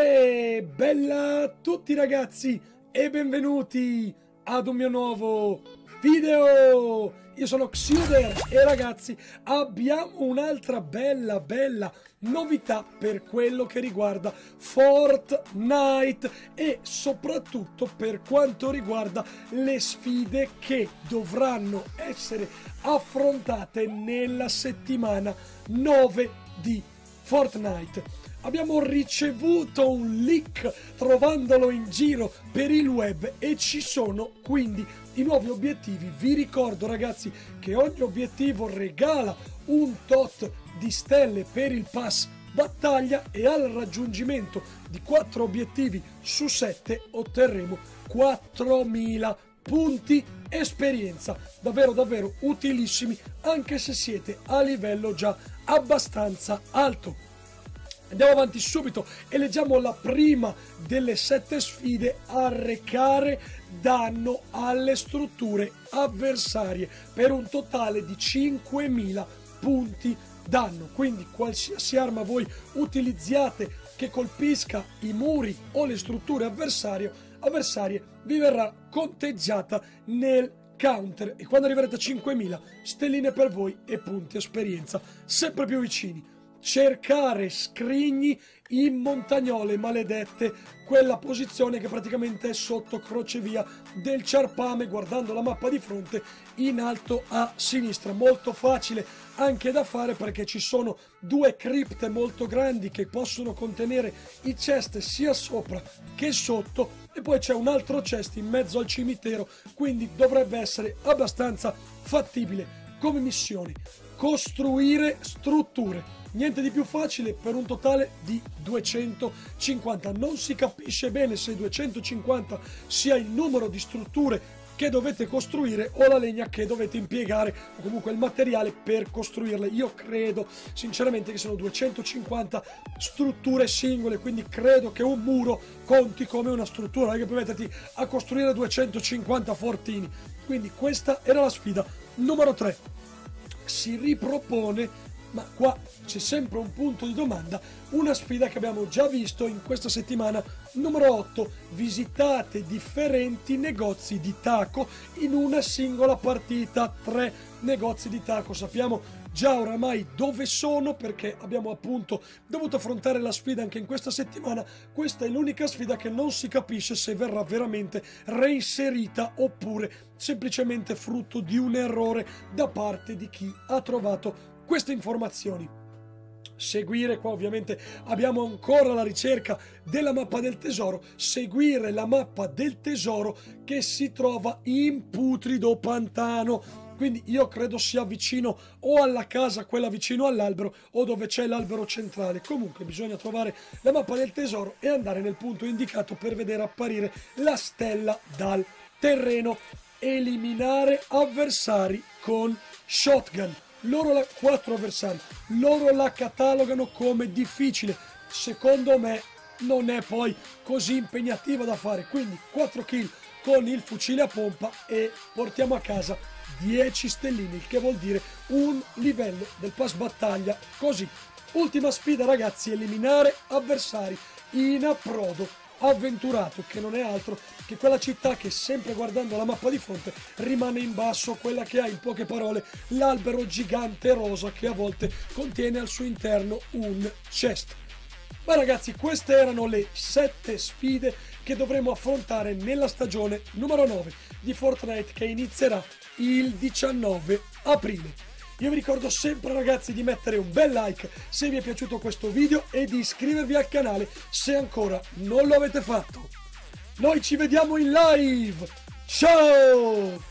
Bella a tutti ragazzi e benvenuti ad un mio nuovo video! Io sono Xuder e ragazzi abbiamo un'altra bella bella novità per quello che riguarda Fortnite e soprattutto per quanto riguarda le sfide che dovranno essere affrontate nella settimana 9 di Fortnite abbiamo ricevuto un leak trovandolo in giro per il web e ci sono quindi i nuovi obiettivi. Vi ricordo ragazzi che ogni obiettivo regala un tot di stelle per il pass battaglia e al raggiungimento di 4 obiettivi su 7 otterremo 4000 punti esperienza davvero davvero utilissimi anche se siete a livello già abbastanza alto Andiamo avanti subito e leggiamo la prima delle sette sfide arrecare danno alle strutture avversarie per un totale di 5.000 punti danno. Quindi qualsiasi arma voi utilizziate che colpisca i muri o le strutture avversarie, avversarie vi verrà conteggiata nel counter. E quando arriverete a 5.000 stelline per voi e punti esperienza. Sempre più vicini cercare scrigni in montagnole maledette, quella posizione che praticamente è sotto crocevia del Ciarpame, guardando la mappa di fronte in alto a sinistra. Molto facile anche da fare perché ci sono due cripte molto grandi che possono contenere i chest sia sopra che sotto e poi c'è un altro chest in mezzo al cimitero, quindi dovrebbe essere abbastanza fattibile come missioni. Costruire strutture niente di più facile per un totale di 250. Non si capisce bene se 250 sia il numero di strutture che dovete costruire o la legna che dovete impiegare o comunque il materiale per costruirle. Io credo sinceramente che sono 250 strutture singole, quindi credo che un muro conti come una struttura, non è che puoi metterti a costruire 250 fortini. Quindi questa era la sfida numero 3. Si ripropone ma qua c'è sempre un punto di domanda, una sfida che abbiamo già visto in questa settimana. Numero 8, visitate differenti negozi di taco in una singola partita, tre negozi di taco, sappiamo già oramai dove sono perché abbiamo appunto dovuto affrontare la sfida anche in questa settimana. Questa è l'unica sfida che non si capisce se verrà veramente reinserita oppure semplicemente frutto di un errore da parte di chi ha trovato queste informazioni. Seguire, qua ovviamente abbiamo ancora la ricerca della mappa del tesoro, seguire la mappa del tesoro che si trova in Putrido Pantano. Quindi io credo sia vicino o alla casa, quella vicino all'albero, o dove c'è l'albero centrale. Comunque bisogna trovare la mappa del tesoro e andare nel punto indicato per vedere apparire la stella dal terreno. Eliminare avversari con shotgun loro la, quattro avversari, loro la catalogano come difficile. Secondo me non è poi così impegnativa da fare. Quindi 4 kill con il fucile a pompa e portiamo a casa 10 stellini, il che vuol dire un livello del pass battaglia così. Ultima sfida ragazzi, eliminare avversari in approdo avventurato, che non è altro che quella città che sempre guardando la mappa di fronte rimane in basso, quella che ha in poche parole l'albero gigante rosa che a volte contiene al suo interno un chest. Ma ragazzi, queste erano le 7 sfide che dovremo affrontare nella stagione numero 9 di Fortnite che inizierà il 19 aprile. Io vi ricordo sempre ragazzi di mettere un bel like se vi è piaciuto questo video e di iscrivervi al canale se ancora non lo avete fatto. Noi ci vediamo in live! Ciao!